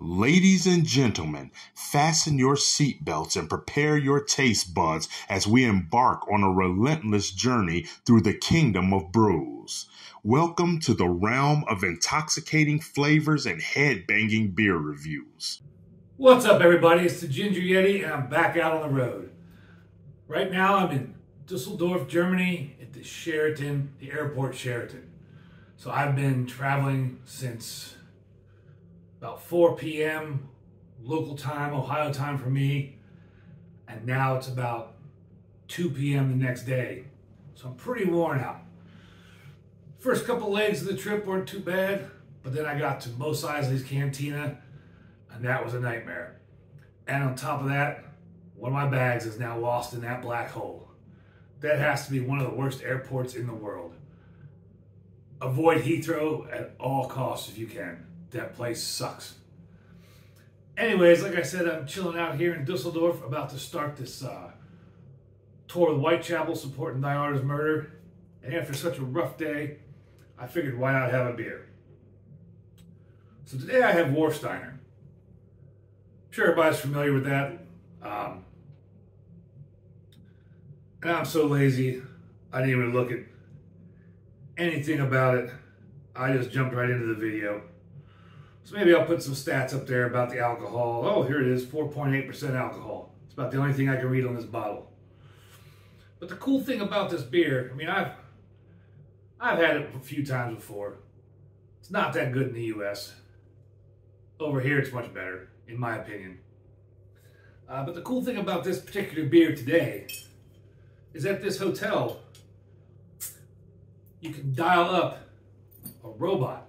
Ladies and gentlemen, fasten your seatbelts and prepare your taste buds as we embark on a relentless journey through the kingdom of brews. Welcome to the realm of intoxicating flavors and head banging beer reviews. What's up, everybody? It's the Ginger Yeti, and I'm back out on the road. Right now, I'm in Dusseldorf, Germany, at the Sheraton, the airport Sheraton. So I've been traveling since about 4 p.m. local time, Ohio time for me. And now it's about 2 p.m. the next day. So I'm pretty worn out. First couple legs of the trip weren't too bad, but then I got to Mos Eisley's Cantina, and that was a nightmare. And on top of that, one of my bags is now lost in that black hole. That has to be one of the worst airports in the world. Avoid Heathrow at all costs if you can that place sucks. Anyways, like I said, I'm chilling out here in Dusseldorf, about to start this uh, tour with Whitechapel supporting is Murder. And after such a rough day, I figured why not have a beer. So today I have Warsteiner. I'm sure everybody's familiar with that. Um, and I'm so lazy, I didn't even look at anything about it. I just jumped right into the video. So maybe I'll put some stats up there about the alcohol. Oh, here it is, 4.8% alcohol. It's about the only thing I can read on this bottle. But the cool thing about this beer, I mean, I've I've had it a few times before. It's not that good in the U.S. Over here, it's much better, in my opinion. Uh, but the cool thing about this particular beer today is at this hotel, you can dial up a robot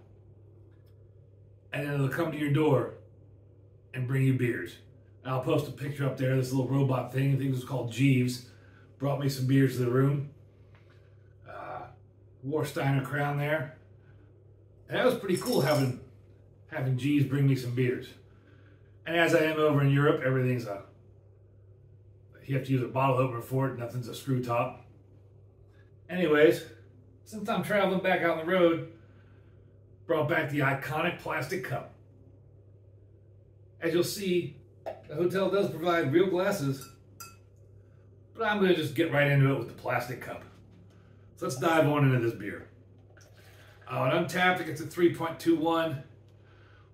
and then it'll come to your door and bring you beers. I'll post a picture up there. This little robot thing. I think it was called Jeeves. Brought me some beers to the room. Uh, Warsteiner crown there. And that was pretty cool having having Jeeves bring me some beers. And as I am over in Europe, everything's a you have to use a bottle opener for it. Nothing's a screw top. Anyways, since I'm traveling back out on the road, brought back the iconic plastic cup. As you'll see, the hotel does provide real glasses, but I'm to just get right into it with the plastic cup. So let's dive on into this beer. Uh, on Untappd, it gets a 3.21.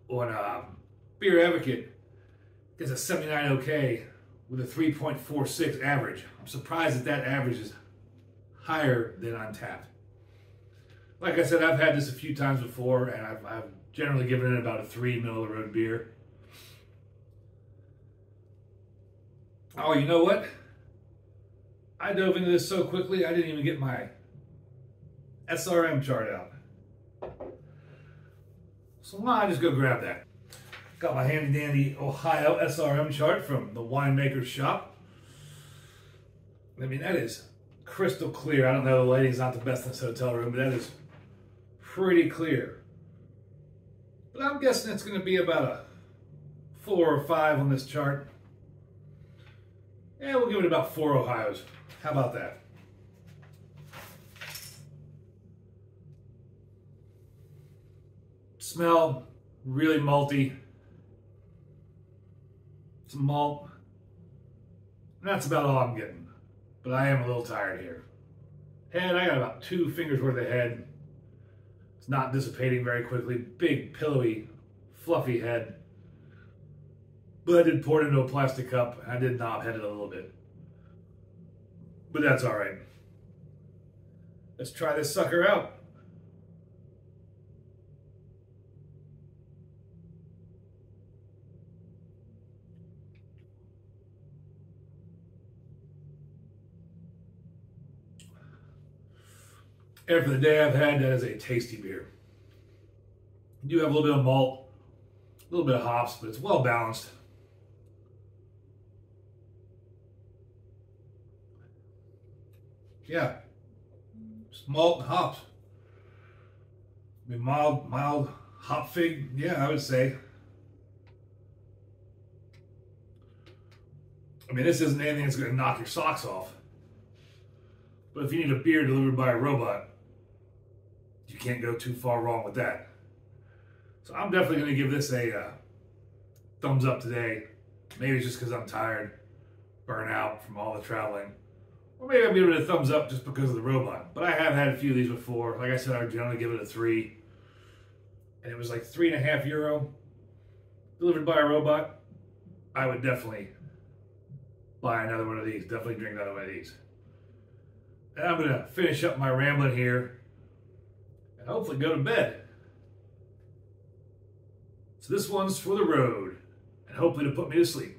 On uh, Beer Advocate, it gets a 79 OK with a 3.46 average. I'm surprised that that average is higher than Untappd like I said, I've had this a few times before, and I've, I've generally given it about a three middle of the road beer. Oh, you know what? I dove into this so quickly, I didn't even get my SRM chart out. So why not just go grab that? Got my handy dandy Ohio SRM chart from the winemaker's shop. I mean, that is crystal clear. I don't know, the lighting's not the best in this hotel room, but that is pretty clear. But I'm guessing it's going to be about a four or five on this chart. Yeah, we'll give it about four Ohio's. How about that? Smell really malty. Some malt. And that's about all I'm getting. But I am a little tired here. Head, I got about two fingers worth of head. It's not dissipating very quickly. Big, pillowy, fluffy head. But I did pour it into a plastic cup. I did knob head it a little bit. But that's all right. Let's try this sucker out. After the day I've had, that is a tasty beer. You do have a little bit of malt, a little bit of hops, but it's well balanced. Yeah, just malt and hops. I mean, mild, mild hop fig, yeah, I would say. I mean, this isn't anything that's going to knock your socks off. But if you need a beer delivered by a robot, you can't go too far wrong with that. So I'm definitely going to give this a uh, thumbs up today. Maybe it's just because I'm tired, burnt out from all the traveling. Or maybe I'm giving it a thumbs up just because of the robot. But I have had a few of these before. Like I said, I would generally give it a three. And it was like three and a half euro delivered by a robot. I would definitely buy another one of these. Definitely drink another one of these. And I'm going to finish up my rambling here and hopefully go to bed. So this one's for the road and hopefully to put me to sleep.